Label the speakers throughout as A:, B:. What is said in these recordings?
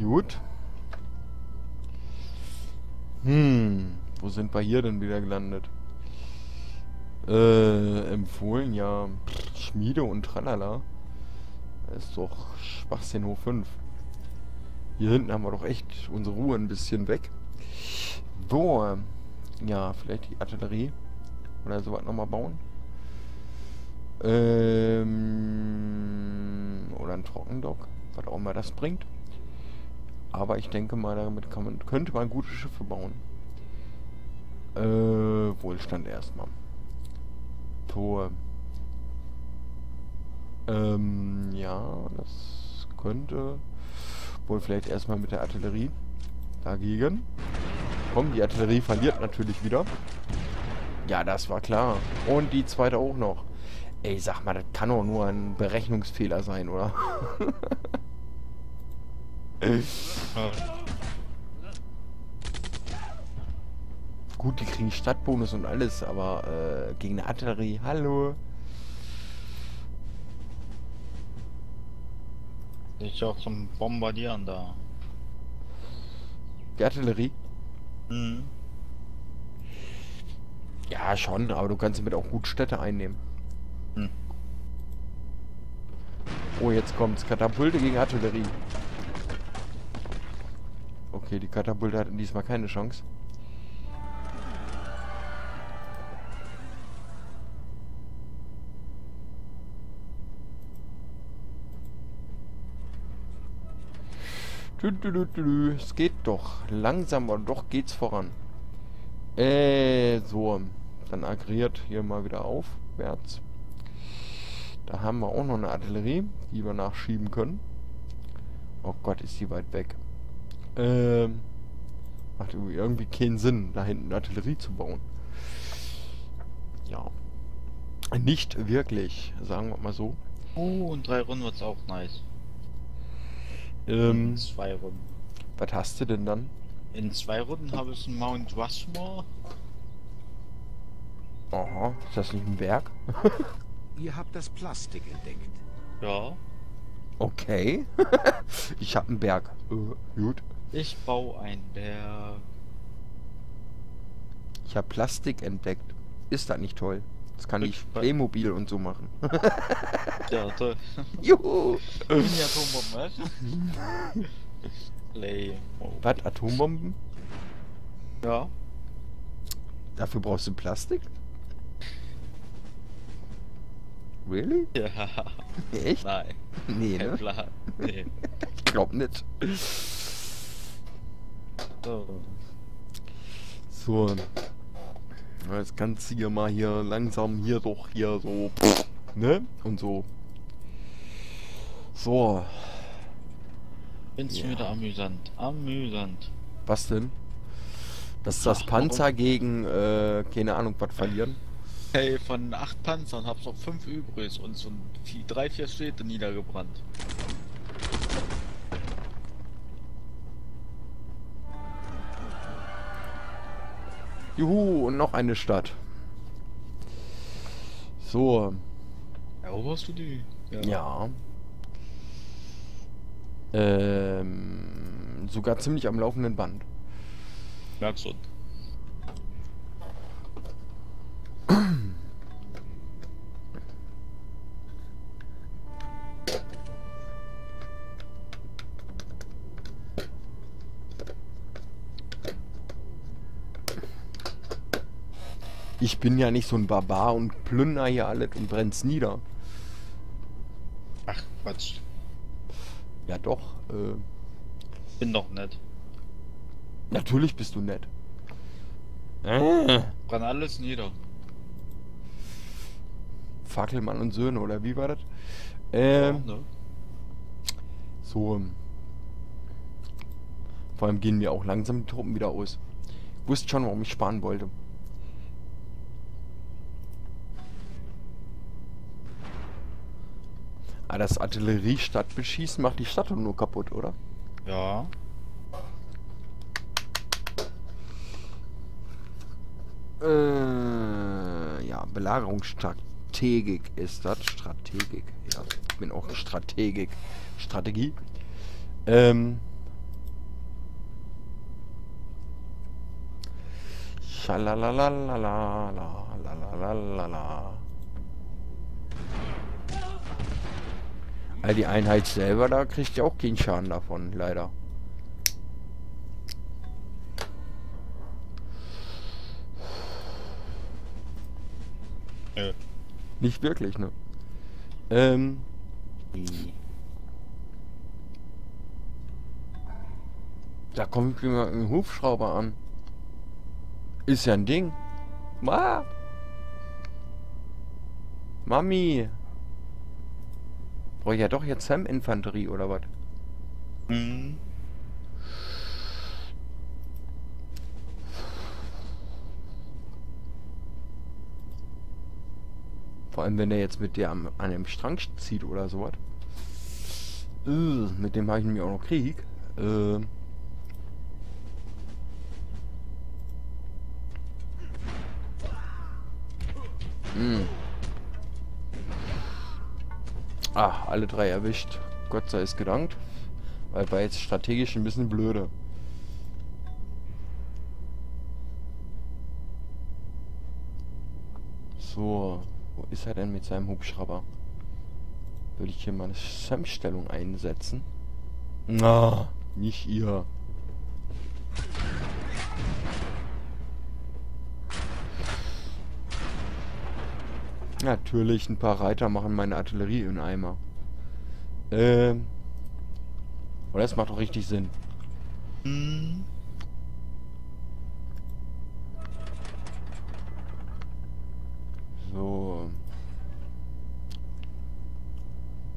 A: Gut. Hm, wo sind wir hier denn wieder gelandet? Äh, empfohlen, ja. Schmiede und tralala. Ist doch Schwachsinn hoch 5. Hier hinten haben wir doch echt unsere Ruhe ein bisschen weg. So. Ja, vielleicht die Artillerie. Oder sowas nochmal bauen. Ähm, oder ein Trockendock. Was auch immer das bringt. Aber ich denke mal, damit kann man, könnte man gute Schiffe bauen. Äh, Wohlstand erstmal. Tor. Ähm, ja, das könnte wohl vielleicht erstmal mit der Artillerie dagegen. Komm, die Artillerie verliert natürlich wieder. Ja, das war klar. Und die zweite auch noch. Ey, sag mal, das kann doch nur ein Berechnungsfehler sein, oder? Gut, die kriegen Stadtbonus und alles, aber äh, gegen eine Artillerie, hallo.
B: Ich auch zum Bombardieren da.
A: Die Artillerie?
B: Mhm.
A: Ja, schon, aber du kannst damit auch gut Städte einnehmen.
B: Hm.
A: Oh, jetzt kommt's. Katapulte gegen Artillerie. Okay, die Katapulte hatten diesmal keine Chance. Es geht doch. Langsam, aber doch geht's voran. Äh, so. Dann aggregiert hier mal wieder aufwärts. Da haben wir auch noch eine Artillerie, die wir nachschieben können. Oh Gott, ist die weit weg. Ähm, macht irgendwie keinen Sinn, da hinten Artillerie zu bauen. Ja. Nicht wirklich, sagen wir mal so.
B: Oh, in drei Runden wird's auch nice.
A: Ähm,
B: In zwei Runden.
A: was hast du denn dann?
B: In zwei Runden habe ich einen Mount Rushmore.
A: Aha, ist das nicht ein Berg?
C: Ihr habt das Plastik entdeckt.
B: Ja.
A: Okay. ich hab einen Berg. Äh, gut.
B: Ich baue ein Berg.
A: Ich habe Plastik entdeckt. Ist das nicht toll? Das kann ich
B: Ich-
A: Playmobil und so machen.
B: Ja, toll.
A: Juhu!
B: Mini-Atombomben, was? Play. Oh.
A: Was? Atombomben?
B: Ja.
A: Dafür brauchst du Plastik? Really?
B: Ja.
A: Echt?
B: Nein.
A: Nee,
B: Kein
A: ne?
B: Plan. Nee.
A: Ich glaub nicht.
B: So.
A: Jetzt kannst du hier mal hier langsam hier doch hier so. Ne? Und so. So.
B: Find's
A: Ja.
B: wieder amüsant. Amüsant.
A: Was denn? Dass das
B: Ach,
A: Panzer gegen, äh, keine Ahnung, was verlieren?
B: Hey, von acht Panzern hab's noch fünf übrig und so drei, vier Städte niedergebrannt.
A: Juhu, und noch eine Stadt. So,
B: Eroberst du die?
A: ja. Ähm, sogar ziemlich am laufenden Band.
B: Merkst du.
A: Ich bin ja nicht so ein Barbar und plünder hier alles und brenn's nieder.
B: Ach, Quatsch.
A: Ja doch, äh,
B: Bin doch nett.
A: natürlich bist du nett. Äh,
B: Brenn alles nieder.
A: Fackelmann und Söhne, oder wie war das? Ähm,
B: Ja, ne?
A: so. Vor allem gehen mir auch langsam die Truppen wieder aus. Wusste schon, warum ich sparen wollte. Ah, das Artilleriestadt beschießen macht die Stadt doch nur kaputt, oder?
B: Ja.
A: Äh, ja, Belagerungsstrategik ist das. Strategik. Ja, ich bin auch Strategik. Strategie. Ähm. Schalalalalala. All die Einheit selber, da kriegt ihr auch keinen Schaden davon, leider.
B: Äh.
A: Nicht wirklich, ne? Ähm. Da kommt mir ein Hubschrauber an. Ist ja ein Ding. Ma. Mami. Brauche ich ja doch jetzt Sam-Infanterie oder was?
B: Mhm.
A: Vor allem, wenn der jetzt mit dir an einem Strang zieht oder sowas. Äh, mit dem habe ich nämlich auch noch Krieg. Äh. Hm. Ah, alle drei erwischt. Gott sei es gedankt. Weil war jetzt strategisch ein bisschen blöde. So, wo ist er denn mit seinem Hubschrauber? Will ich hier mal eine Sam-Stellung einsetzen? Na, nicht ihr. Natürlich, ein paar Reiter machen meine Artillerie in Eimer. Ähm. Oder das macht doch richtig Sinn.
B: Mhm.
A: So.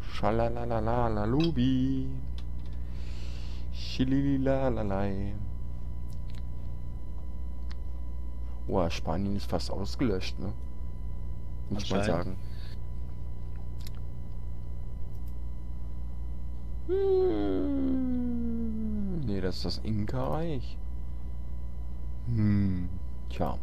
A: Schalalalalalubi. Schilililalalei. Oh, Spanien ist fast ausgelöscht, ne? Muss ich mal
B: Anscheinend.
A: sagen. Hm, nee, das ist das Inka-Reich. Hm, tja.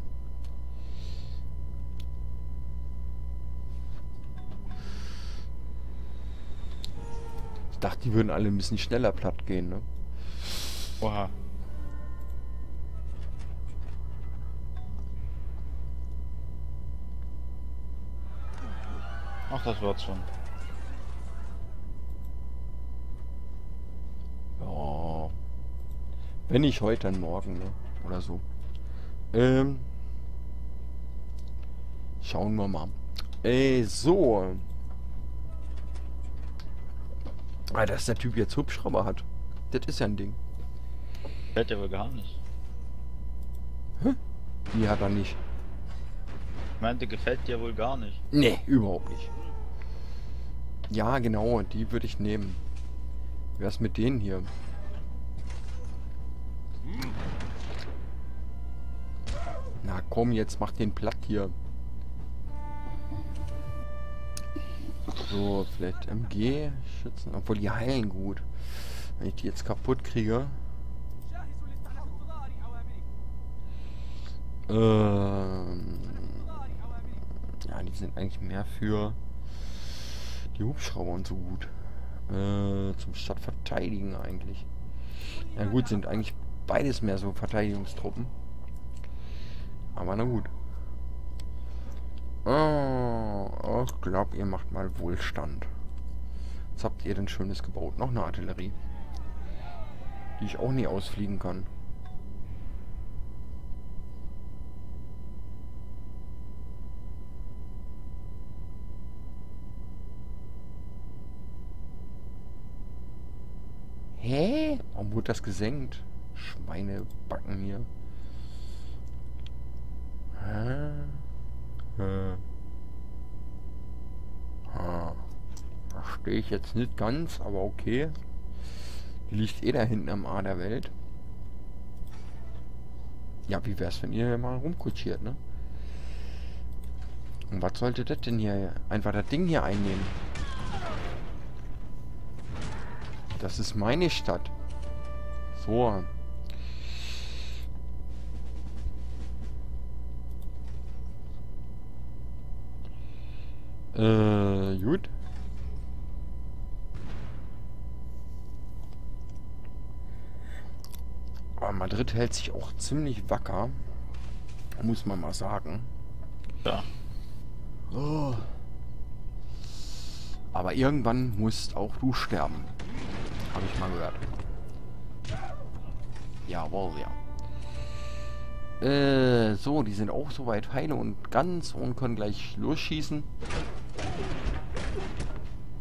A: Ich dachte, die würden alle ein bisschen schneller platt gehen, ne?
B: Oha. Ach, das wird schon.
A: Ja. Wenn nicht heute, dann morgen, ne? Oder so. Ähm. Schauen wir mal. Ey, so. Ah, dass der Typ jetzt Hubschrauber hat. Das ist ja ein Ding.
B: Ja wohl gar nicht.
A: Die hat er nicht.
B: Ich meinte, gefällt dir wohl gar nicht.
A: Nee, überhaupt nicht. Ja, genau, die würde ich nehmen. Wär's mit denen hier? Na komm, jetzt mach den platt hier. So, vielleicht MG schützen. Obwohl die heilen gut. Wenn ich die jetzt kaputt kriege. Ähm, ja, die sind eigentlich mehr für die Hubschrauber und so gut. Äh, zum Stadtverteidigen eigentlich. Ja gut, sind eigentlich beides mehr so Verteidigungstruppen. Aber na gut. Oh, ich glaube, ihr macht mal Wohlstand. Was habt ihr denn Schönes gebaut? Noch eine Artillerie. Die ich auch nie ausfliegen kann. Hä? Warum wurde das gesenkt? Schweinebacken hier. Hä? Hä? Ha. Verstehe ich jetzt nicht ganz, aber okay. Die liegt eh da hinten am A der Welt. Ja, wie wär's, wenn ihr hier mal rumkutschiert, ne? Und was sollte das denn hier? Einfach das Ding hier einnehmen. Das ist meine Stadt. So. Äh, gut. Aber Madrid hält sich auch ziemlich wacker. Muss man mal sagen.
B: Ja.
A: Oh. Aber irgendwann musst auch du sterben. Habe ich mal gehört. Jawohl, ja. Äh, so, die sind auch soweit heile und ganz und können gleich losschießen.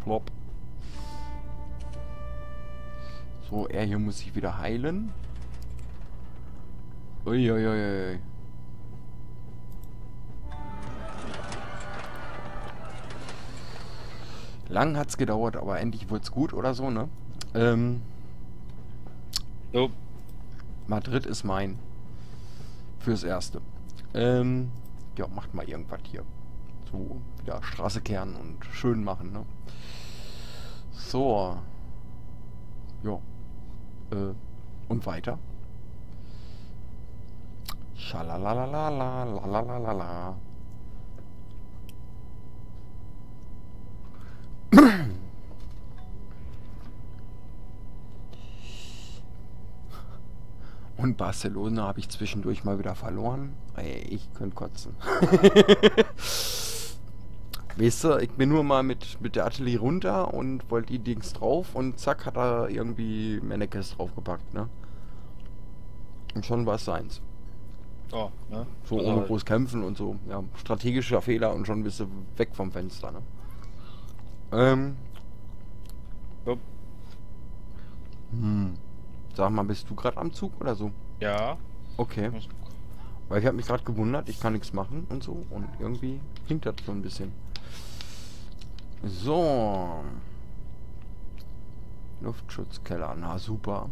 A: Flop. So, er hier muss sich wieder heilen. Uiuiui. Lang hat's gedauert, aber endlich wird's gut oder so, ne? Ähm,
B: Jo.
A: Madrid ist mein. Fürs Erste. Ähm, ja, macht mal irgendwas hier. So, wieder Straße kehren und schön machen, ne? So. Ja. Äh, und weiter. Schalalalala, lalalala. Und Barcelona habe ich zwischendurch mal wieder verloren. Ey, ich könnte kotzen. weißt du, ich bin nur mal mit, mit der Artillerie runter und wollte die Dings drauf und zack hat er irgendwie Mannekes draufgepackt, ne? Und schon war es seins.
B: Oh, ne?
A: So
B: Also
A: ohne groß kämpfen und so. Ja, strategischer Fehler und schon bist du weg vom Fenster, ne? Ähm.
B: Jo.
A: Hm. Sag mal, bist du gerade am Zug oder so?
B: Ja.
A: Okay. Weil ich habe mich gerade gewundert, ich kann nichts machen und so. Und irgendwie klingt das so ein bisschen. So. Luftschutzkeller, na super.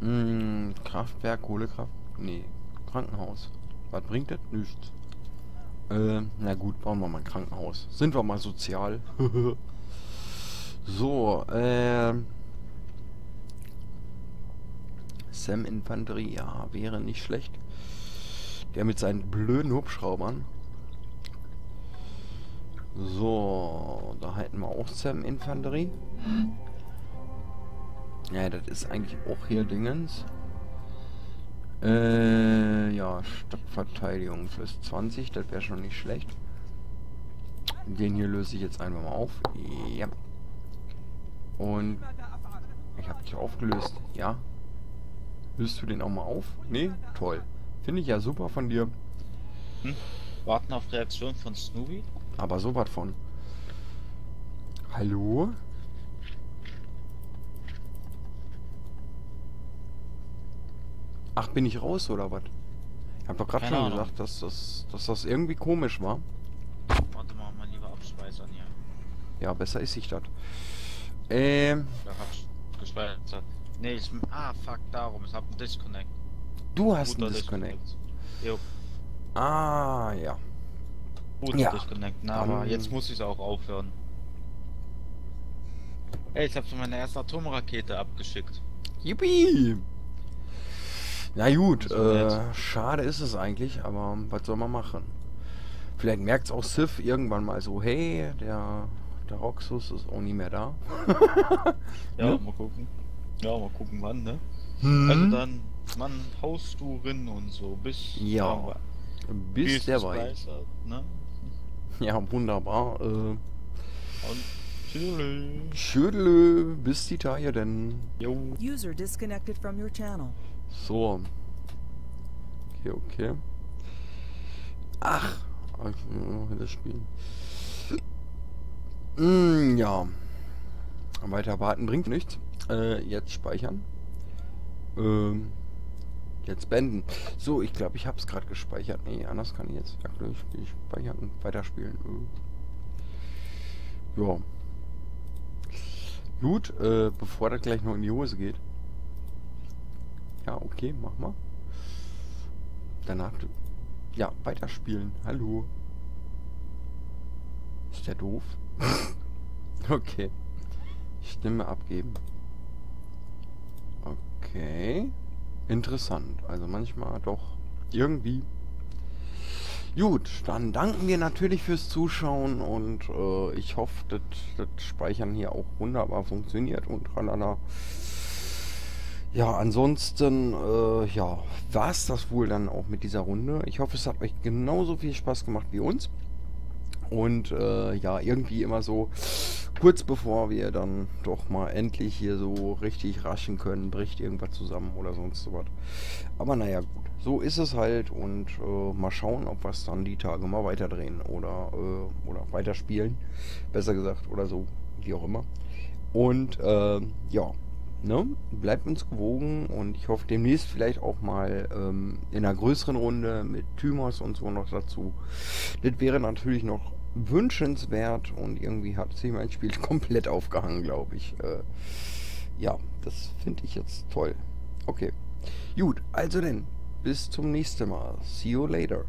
A: Hm, Kraftwerk, Kohlekraft. Nee, Krankenhaus. Was bringt das? Nichts. Äh, na gut, bauen wir mal ein Krankenhaus. Sind wir mal sozial. so, ähm. Sam Infanterie, ja, wäre nicht schlecht. Der mit seinen blöden Hubschraubern. So, da halten wir auch Sam Infanterie. Ja, das ist eigentlich auch hier Dingens. Äh, ja, Stadtverteidigung plus 20, das wäre schon nicht schlecht. Den hier löse ich jetzt einfach mal auf. Ja. Und ich habe dich aufgelöst. Ja. Löst du den auch mal auf? Nee? Toll. Finde ich ja super von dir.
B: Warten auf Reaktion von Snoopy.
A: Aber so was von. Hallo? Ach, bin ich raus oder was? Ich hab doch gerade schon
B: Ahnung.
A: gesagt, dass das, dass das irgendwie komisch war.
B: Warte mal, mal lieber abspeichern hier.
A: Ja, besser ist ich das. Ähm,
B: Ja, hab's gespeichert. Nee, ich. Ah, fuck, darum. Ich hab einen Disconnect.
A: du hast
B: Guter
A: einen Disconnect.
B: Jo,
A: Ah, ja.
B: guter
A: Ja.
B: Disconnect. Na, aber
A: Dann-
B: jetzt muss ich auch aufhören. Ey, ich hab schon meine erste Atomrakete abgeschickt.
A: Yippie! Na gut, äh, schade ist es eigentlich, aber was soll man machen? Vielleicht merkt's auch Sif irgendwann mal so, hey, der, der Roxus ist auch nie mehr da.
B: Ja,
A: Ne?
B: mal gucken. Ja, mal gucken wann, ne?
A: Hm?
B: Also dann, Mann, haust du rin und so, bis.
A: Ja,
B: sagen wir,
A: bis der
B: speichert, ne?
A: Ja, wunderbar. Äh,
B: Und tschüss.
A: Schödele, bis die Tage denn.
B: Jo.
D: User disconnected from your channel.
A: So. Okay, okay. Ach, ich will noch das Spiel. Mm, ja. Weiter warten bringt nichts. Äh, jetzt speichern. Ähm, jetzt beenden. So, ich glaube, ich habe es gerade gespeichert. Nee, anders kann ich jetzt. Ja, gleich ich speichern und weiterspielen. Äh. Ja. Gut, äh, bevor das gleich noch in die Hose geht. Ja, okay, mach mal. Danach. Ja, weiterspielen. Hallo. Ist der doof? okay. Stimme abgeben. Okay. Interessant. Also manchmal doch irgendwie. Gut, dann danken wir natürlich fürs Zuschauen und äh, ich hoffe, dass das Speichern hier auch wunderbar funktioniert und tralala. Ja, ansonsten, äh, ja, war es das wohl dann auch mit dieser Runde. Ich hoffe, es hat euch genauso viel Spaß gemacht wie uns. Und äh, ja, irgendwie immer so kurz bevor wir dann doch mal endlich hier so richtig raschen können, bricht irgendwas zusammen oder sonst sowas. Aber naja, gut. So ist es halt und äh, mal schauen, ob wir es dann die Tage mal weiterdrehen oder, äh, oder weiterspielen. Besser gesagt oder so, wie auch immer. Und äh, ja, ne? Bleibt uns gewogen und ich hoffe demnächst vielleicht auch mal ähm, in einer größeren Runde mit Thymos und so noch dazu. Das wäre natürlich noch wünschenswert und irgendwie hat sich mein Spiel komplett aufgehangen, glaube ich. Äh, ja, das finde ich jetzt toll. Okay. Gut, also denn, bis zum nächsten Mal. See you later.